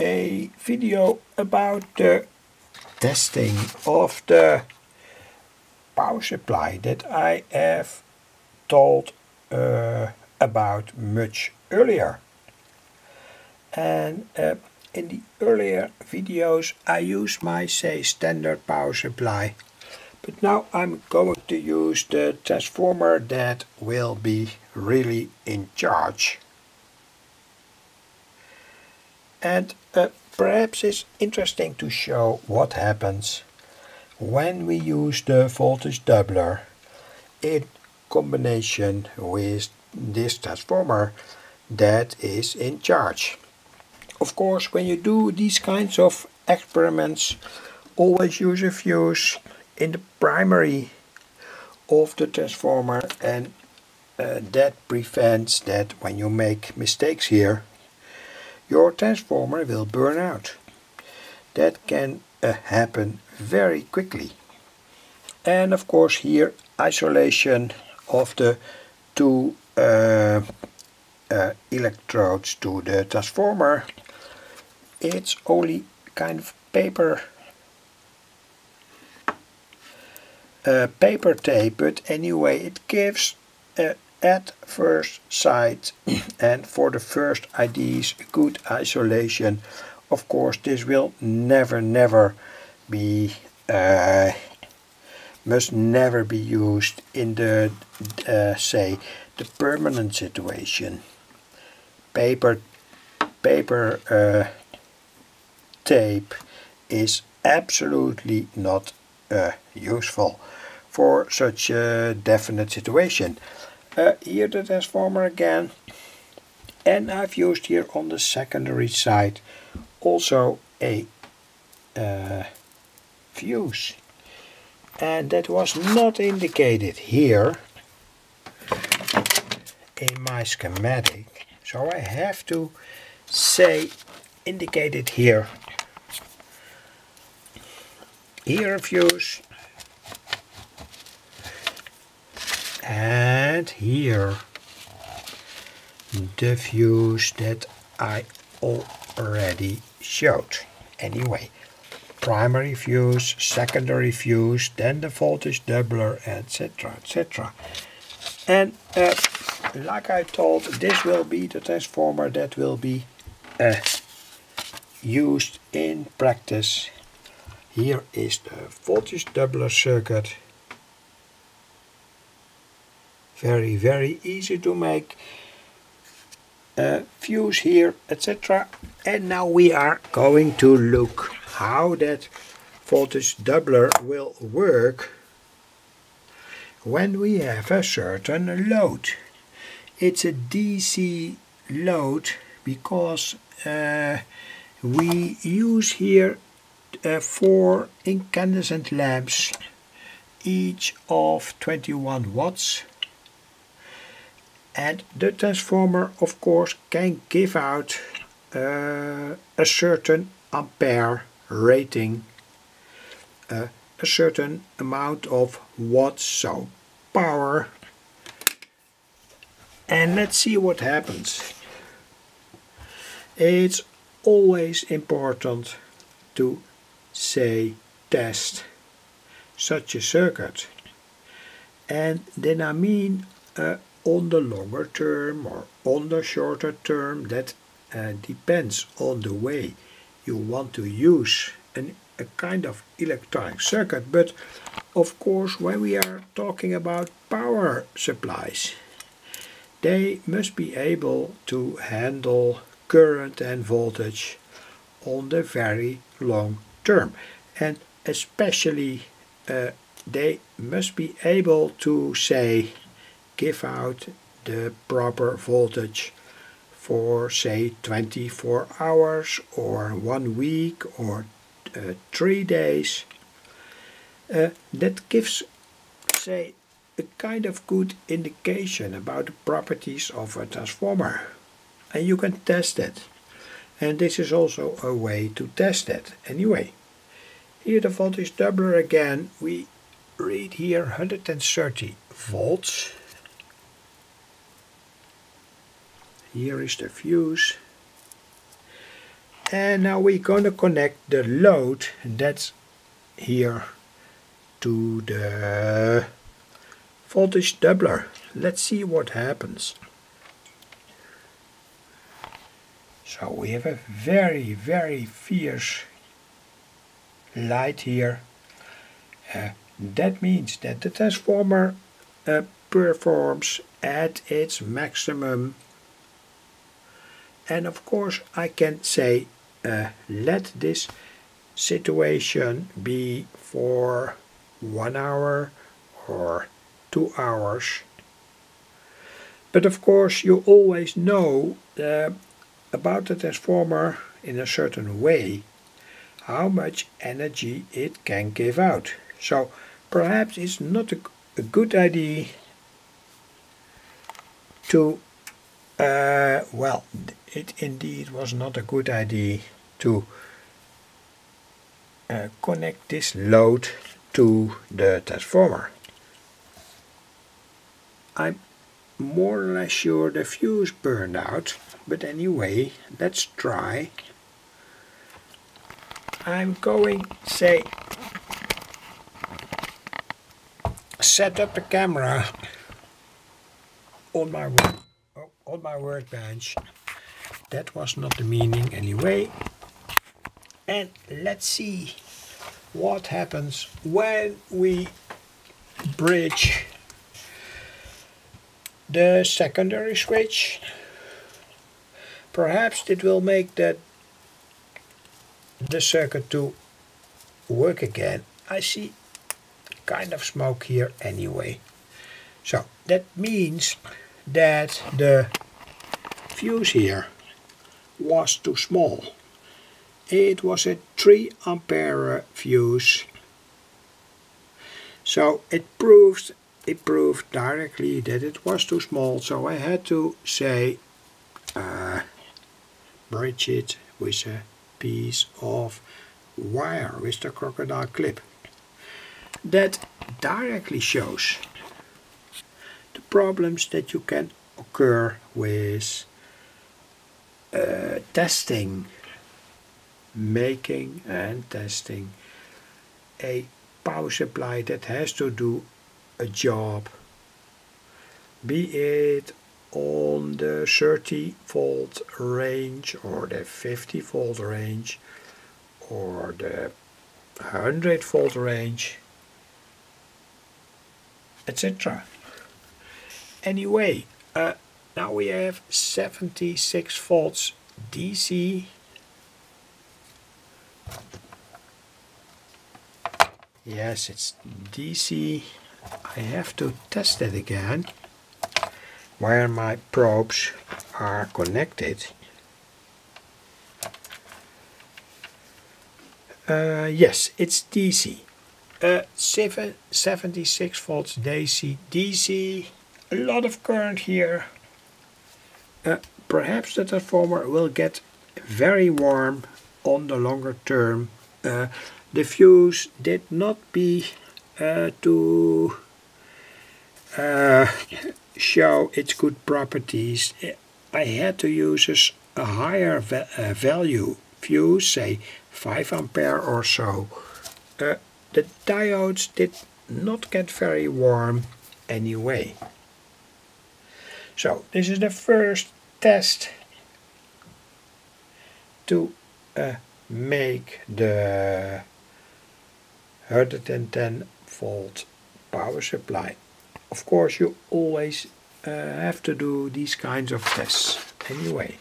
a video about the testing of the power supply that I have told uh, about much earlier. And uh, in the earlier videos I used my say standard power supply but now I'm going to use the transformer that will be really in charge. And uh, perhaps it's interesting to show what happens when we use the voltage doubler in combination with this transformer that is in charge. Of course, when you do these kinds of experiments, always use a fuse in the primary of the transformer and uh, that prevents that when you make mistakes here your transformer will burn out. That can uh, happen very quickly. And of course here isolation of the two uh, uh, electrodes to the transformer. It's only kind of paper uh, paper tape but anyway it gives uh, at first sight and for the first IDs good isolation of course this will never never be uh, must never be used in the uh, say the permanent situation. Paper paper uh, tape is absolutely not uh, useful for such a definite situation uh, here the transformer again. And I've used here on the secondary side. Also a uh, fuse. And that was not indicated here in my schematic. So I have to say indicated here. Here a fuse. And here the fuse that I already showed. Anyway, primary fuse, secondary fuse, then the voltage doubler, etc. etc. And uh, like I told, this will be the transformer that will be uh, used in practice. Here is the voltage doubler circuit very very easy to make fuse here etc and now we are going to look how that voltage doubler will work when we have a certain load. It's a DC load because uh, we use here uh, four incandescent lamps each of 21 watts and the transformer of course can give out uh, a certain ampere rating uh, a certain amount of watts so power. And let's see what happens. It's always important to say test such a circuit. And then I mean uh, on the longer term or on the shorter term that uh, depends on the way you want to use an, a kind of electronic circuit. But of course when we are talking about power supplies they must be able to handle current and voltage on the very long term. And especially uh, they must be able to say give out the proper voltage for say 24 hours or one week or uh, three days. Uh, that gives say a kind of good indication about the properties of a transformer. And you can test it. And this is also a way to test it. Anyway here the voltage doubler again. We read here 130 volts here is the fuse and now we're going to connect the load that's here to the voltage doubler. Let's see what happens. So we have a very, very fierce light here. Uh, that means that the transformer uh, performs at its maximum. And of course I can say uh, let this situation be for one hour or two hours. But of course you always know uh, about the transformer in a certain way how much energy it can give out. So perhaps it's not a, a good idea to, uh, well, it indeed was not a good idea to uh, connect this load to the transformer. I'm more or less sure the fuse burned out, but anyway, let's try. I'm going, say, set up the camera on my work, on my workbench. That was not the meaning anyway. And let's see what happens when we bridge the secondary switch. Perhaps it will make that the circuit to work again. I see kind of smoke here anyway. So that means that the fuse here was too small. It was a 3 ampere fuse. So it proves it proved directly that it was too small so I had to say uh, bridge it with a piece of wire with the crocodile clip. That directly shows the problems that you can occur with uh, testing, making and testing a power supply that has to do a job, be it on the 30 volt range or the 50 volt range or the 100 volt range etc anyway uh, now we have 76 volts DC yes it's DC I have to test it again where my probes are connected. Uh, yes, it's DC. Uh, 7, 76 volts DC. DC, a lot of current here. Uh, perhaps the transformer will get very warm on the longer term. Uh, the fuse did not be uh, to uh, show its good properties, I had to use a higher va uh, value fuse, say 5 ampere or so. Uh, the diodes did not get very warm anyway. So this is the first test to uh, make the 110 volt power supply. Of course you always uh, have to do these kinds of tests anyway.